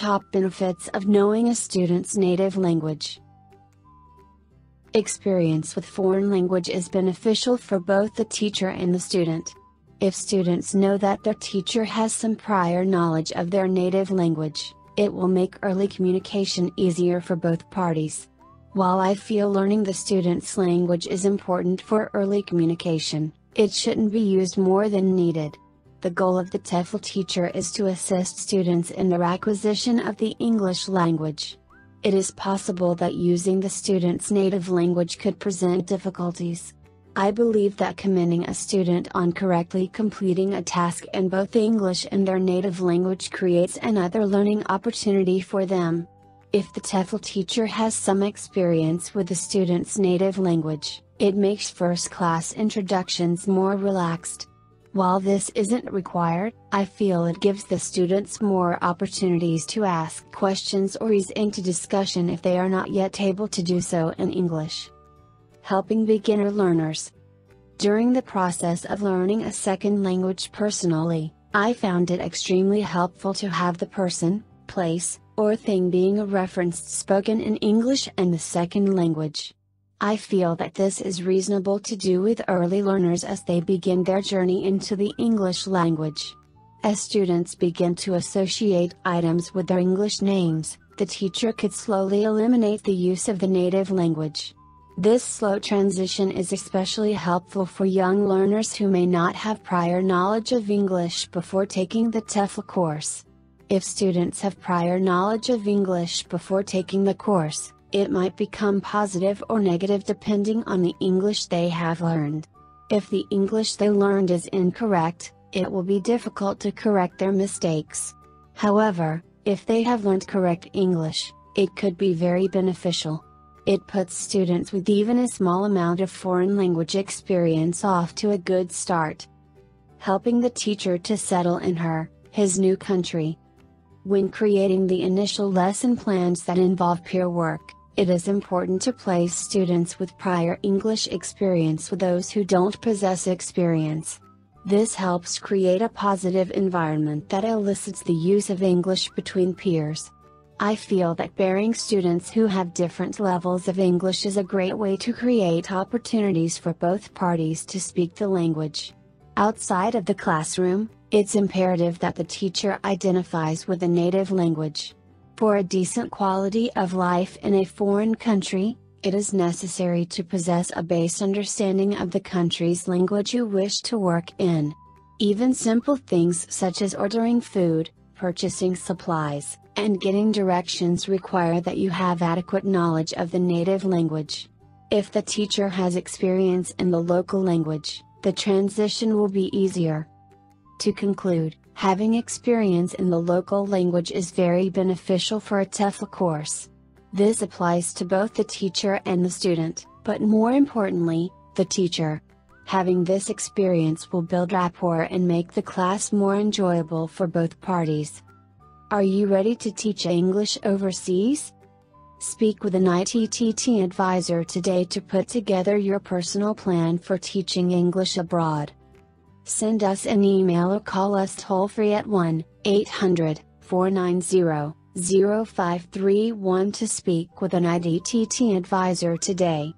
Top benefits of knowing a student's native language. Experience with foreign language is beneficial for both the teacher and the student. If students know that their teacher has some prior knowledge of their native language, it will make early communication easier for both parties. While I feel learning the student's language is important for early communication, it shouldn't be used more than needed. The goal of the TEFL teacher is to assist students in their acquisition of the English language. It is possible that using the student's native language could present difficulties. I believe that commending a student on correctly completing a task in both English and their native language creates another learning opportunity for them. If the TEFL teacher has some experience with the student's native language, it makes first class introductions more relaxed. While this isn't required, I feel it gives the students more opportunities to ask questions or ease into discussion if they are not yet able to do so in English. Helping beginner learners. During the process of learning a second language personally, I found it extremely helpful to have the person, place, or thing being a referenced spoken in English and the second language. I feel that this is reasonable to do with early learners as they begin their journey into the English language. As students begin to associate items with their English names, the teacher could slowly eliminate the use of the native language. This slow transition is especially helpful for young learners who may not have prior knowledge of English before taking the TEFL course. If students have prior knowledge of English before taking the course, it might become positive or negative depending on the English they have learned. If the English they learned is incorrect, it will be difficult to correct their mistakes. However, if they have learned correct English, it could be very beneficial. It puts students with even a small amount of foreign language experience off to a good start. Helping the teacher to settle in her, his new country. When creating the initial lesson plans that involve peer work, it is important to place students with prior English experience with those who don't possess experience. This helps create a positive environment that elicits the use of English between peers. I feel that pairing students who have different levels of English is a great way to create opportunities for both parties to speak the language. Outside of the classroom, it's imperative that the teacher identifies with the native language. For a decent quality of life in a foreign country, it is necessary to possess a base understanding of the country's language you wish to work in. Even simple things such as ordering food, purchasing supplies, and getting directions require that you have adequate knowledge of the native language. If the teacher has experience in the local language, the transition will be easier. To conclude, Having experience in the local language is very beneficial for a TEFL course. This applies to both the teacher and the student, but more importantly, the teacher. Having this experience will build rapport and make the class more enjoyable for both parties. Are you ready to teach English overseas? Speak with an ITTT advisor today to put together your personal plan for teaching English abroad. Send us an email or call us toll free at 1 800 490 0531 to speak with an ITTT advisor today.